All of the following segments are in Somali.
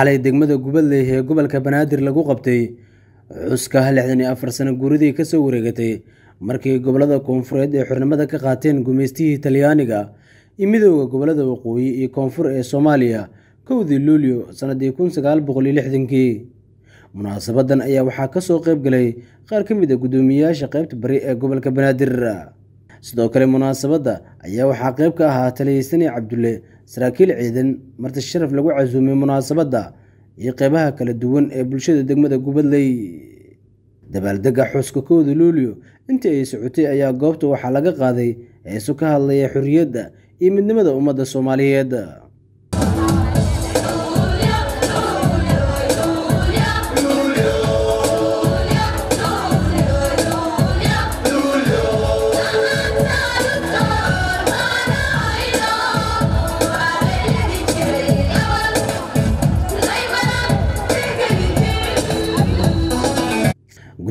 xalay degmada gubadley ee gobolka banaadir lagu qabtay xuska lixdan iyo afar sano guuridii ka soo wareegatay markii gobollada koonfureed ee xornimada ka qaateen gumeystihii talyaaniga iyo midooda gobollada waqooyi iyo koonfur ee soomaaliya kowdii luulyo sanadii kun sagaal boqol iyo lixdankii. Munaasabadan ayaa waxaa ka soo qeyb galay qaar ka mid a guddoomiyeyaasha qeybta bari ee gobolka banaadir. Sidoo kale munaasabadda ayaa waxaa qeyb ka ahaa taliyaysani cabdulle saraakiil ciidan marti sharaf lagu casuumay munaasabadda iyo qeybaha kala duwan ee bulshada degmada gubadley. Dabaaldega xuska kowda luulyo intii ay socotay ayaa goobta waxaa laga qaaday heeso ka hadlaya xorriyadda iyo midnimada ummadda soomaaliyeed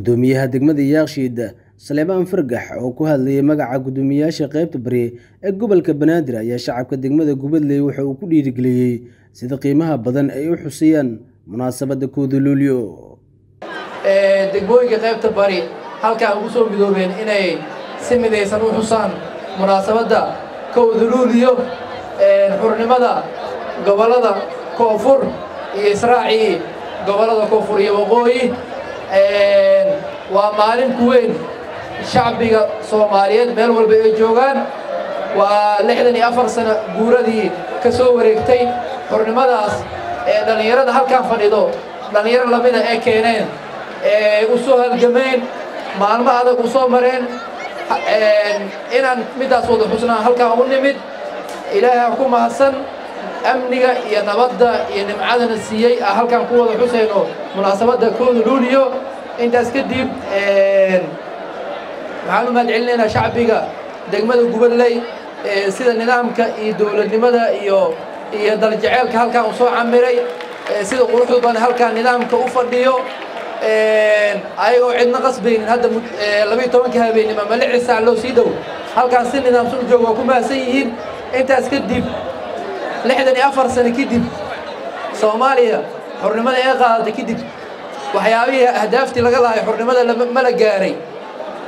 guddoomiyaha degmada yaakshiid saleebaan fargax oo ku hadlayay magaca guddoomiyeyaasha qeybta bari ee gobolka banaadir ayaa shacabka degmada gubadley waxa uu ku dhiirigeliyey sida qiimaha badan ay u xusayaan munaasabadda kooda luulyo. Degmooyinka qaybta bari halkaa ugu soo midoobeen inay si midaysan u xusaan munaasabadda kowda luuliyo xurnimada gobollada koonfur iyo israacii gobollada koonfur iyo waqooyi waa maalin ku weyn. Shacbiga soomaaliyeed meel walba ay joogaan. Waa lixdan iyo afar sano guuradii ka soo wareegtay xurnimadaas ee dhallinyarada halkaan fadhido dhallinyaro lamida ee keeneen ee u soo halgameen maalmo adag u soo mareen. Inaan middaas wada xusnaan halkaan u nimid ilaahay ku mahadsan amniga iyo nabadda iyo nimcadana siiyey ah halkaan ku wada xusayno munaasabadda kooda luuliyo intaas kadib waxaan u mahad celinaynaa shacbiga degmada gubadley sida nidaamka iyo dowladnimada iyo iyo daljeceelka halkaan u soo camiray sida quruxdu badan halkaan nidaamka u fadhiyo ayagoo cidna qasbaynin. Hadda labiiyo tobanka habeenimo ama lixi saac loo sii dhow? Halkaan si nidaamsan u jooga waa ku mahadsan yihiin. Intaas kadib lixdan iyo afar sano kadib soomaaliya xornimada ee qaadatay kadib waxyaabihii ahdaaftii laga lahay xornimada ma la gaaray.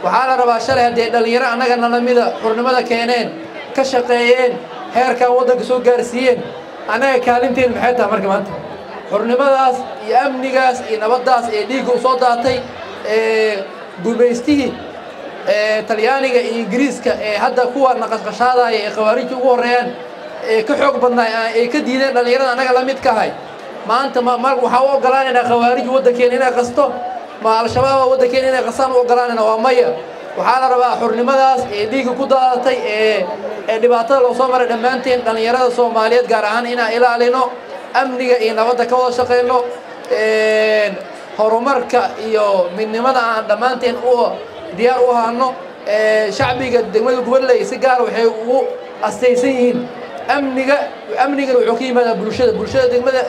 Waxaa la rabaa shalay haddee dhallinyaro annaga nalamida xornimada keeneen ka shaqeeyeen heerkan waddanka soo gaarsiiyeen annaga kaalinteen maxay tahay marka maanta? Xornimadaas iyo amnigaas iyo nabaddaas ee dhiigga u soo daatay ee gumaystihii talyaaniga iyo ingiriiska ee hadda kuwa naqashqashaadaya ee khawaarijta ugu horreeyaan ee ka xoog badnaay ay ka diideen dhallinyarada annaga la mid kahay maanta waxaa u ogolaanaynaa khawaarij waddankeena inay qasto. Ma al-shabaaba waddankeena inay qastaan u ogolaanayna waa maya. Waxaa la rabaa xurnimadaas ee dhiigga ku daadatay ee dhibaatada loo soo maray dhammaanteen dhallinyarada soomaaliyeed gaar ahaan inaan ilaalino amniga iyo nabadda ka wada shaqayno horumarka iyo midnimada aan dhammaanteen u diyaar u ahaano. Shacbiga degmada gubadley si gaara waxay ugu astaysan yihiin amniga amnigana wuxuu ka yimaadaa bulshada bulshada degmada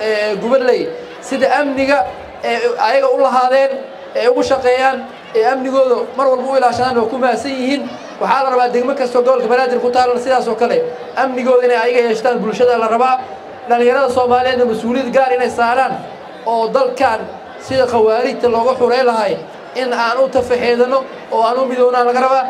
gubadley sida amniga ee ayaga u lahaadeen ee ugu shaqeeyaan ee amnigooda mar walba u ilaashadaan waa ku mahadsan yihiin waxaa la rabaa degmo kastoo gobolka banaadir ku taalan sidaas oo kale. Amnigooda inay ayaga yeeshtaan bulshada la rabaa. Dhallinyarada soomaaliyeedna mas'uuliyad gaar inay saaraan oo dalkan sida khawaarijta looga xurey lahay in aan u tafaxeedano oo aan u midownaan laga rabaa.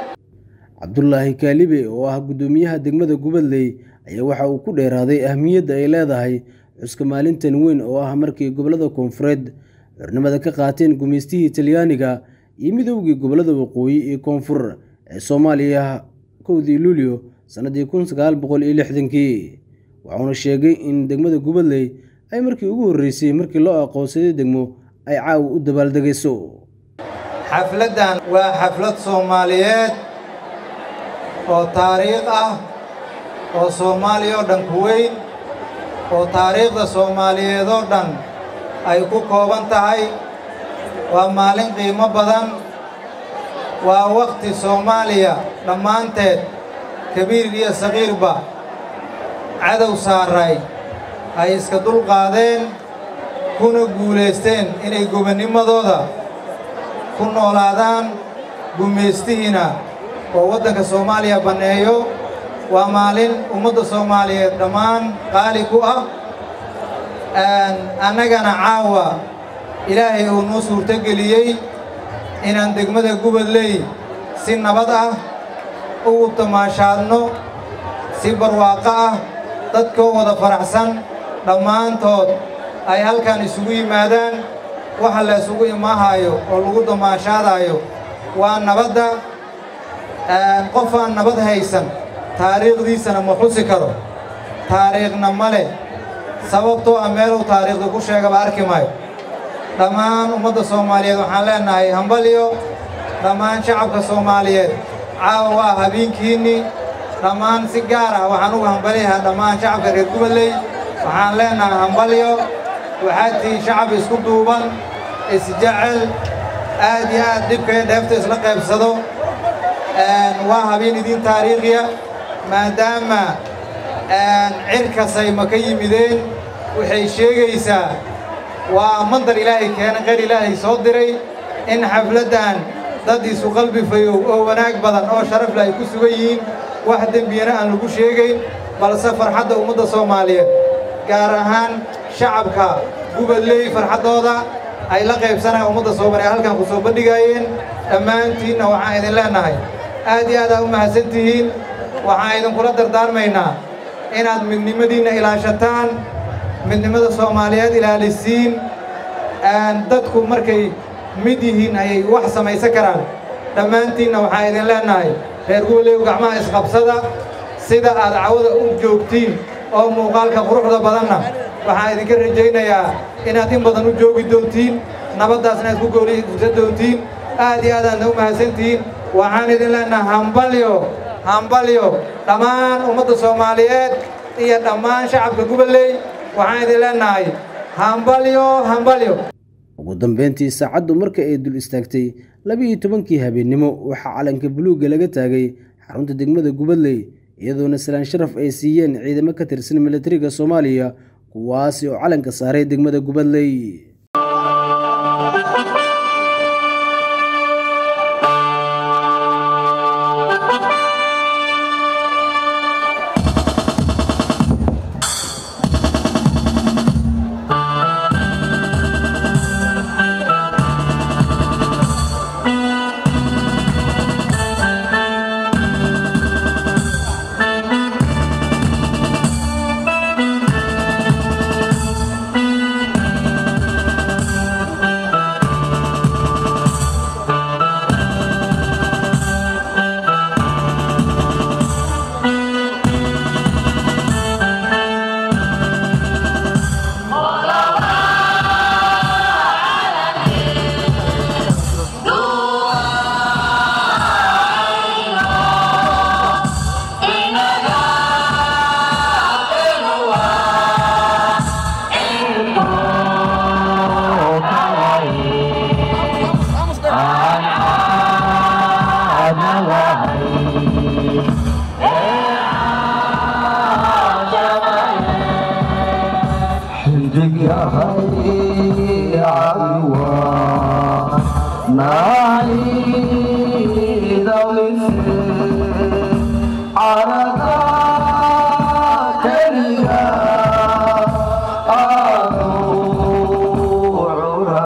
Cabdulaahi kaalibe oo ah guddoomiyaha degmada gubadley ayaa waxa uu ku dheeraaday ahmiyadda ay leedahay xuska maalintan weyn oo ah markii gobollada koonfureed. Xornimada ka qaateen gumaystihii talyaaniga iyo midoogii gobollada waqooyi iyo koonfur ee soomaaliya kowdii luulyo sannadii kun sagaal boqol iyo lixdankii. Waxauna sheegay in degmada gubadley ay markii ugu horreysay markii loo aqoonsaday degmo ay caawa u dabaaldegayso. Xafladdan waa xaflad soomaaliyeed oo taariikh ah oo soomaaliya oo dhan ku weyn oo taariikhda soomaaliyeed oo dhan ay ku kooban tahay waa maalin qiimo badan waa wakhti soomaaliya dhammaanteed kabiir iyo saqiirba cadow saaray ay iska dulqaadeen kuna guulaysteen inay gobannimadooda ku noolaadaan gumaystihiina oo waddanka soomaaliya banneeyo waa maalin ummadda soomaaliyeed dhammaan qaali ku ah annagana caawa ilaahay uu nuu suurtogeliyey inaan degmada gubadley si nabad ah ugu tamaashaadno si barwaaqo ah dadkoo wada faraxsan dhammaantood ay halkan isugu yimaadaan waxa la isugu imaahaayo oo lagu damaashaadaayo. Waa nabadda qof aan nabad haysan taariikhdiisana ma xusi karo? Taariikhna ma leh. Sababtoo ah meeluu taariikhda ku sheegaba arki maayo. Dhammaan ummadda soomaaliyeed waxaan leennahay hambalyo dhammaan shacabka soomaaliyeed caawa waa habeenkiinnii dhammaan si gaar ah waxaan ugu hambaliyahaa dhammaan shacabka reer gubadley waxaan leennahay hambalyo waxaad tihiin shacab isku duuban isjecel aad iyo aad dhibkaya dheefta isla qaybsado. Waa habeen idiin taariikhiya maadaama cirka sayma ka yimideen waxay sheegaysaa waa mandar ilaahay keena qeyr ilaahay soo diray in xafladdan dad isu qalbi fayow oo wanaag badan oo sharafle ay ku sugan yihiin wax dembiyana aan lagu sheegayn balse farxadda ummadda soomaaliyeed gaar ahaan shacabka gubadley farxaddooda ay la qaybsanayaan ummadda soomaaliya halkan ku soo bandhigaayeen dhammaantiinna waxaan idin leennahay aad iyo aad aa u mahadsan tihiin waxaan idinkula dardaarmaynaa inaad midnimadiinna ilaashataan midnimada soomaaliyeed ilaalisiin dadku markay mid yihiin ayay wax samaysan karaan. Dhammaantiinna waxaan idin leennahay reer gubaleew gacmaha isqabsada sida aad cawada u joogtiin oo muuqaalka quruxda badanna waxaan idinka rajaynayaa inaad in badan u joogi doontiin nabaddaasna aad ku goolisa doontiin aad iyo aadaadna u mahadsantihiin waxaan idin leennahay hambalyo hambalyo dhammaan ummadda soomaaliyeed iyo dhammaan shacabka gubadley waxaan idin leennahay hambalyo hambalyo ugu dambeyntii saacaddu marka ay dul istaagtay laba-iyo tobankii habeennimo waxaa calanka buluugga laga taagay xarunta degmada gubadley iyadoona salaan sharaf ay siiyeen ciidamo ka tirsan militariga soomaaliya kuwaasi oo calanka saaray degmada gubadley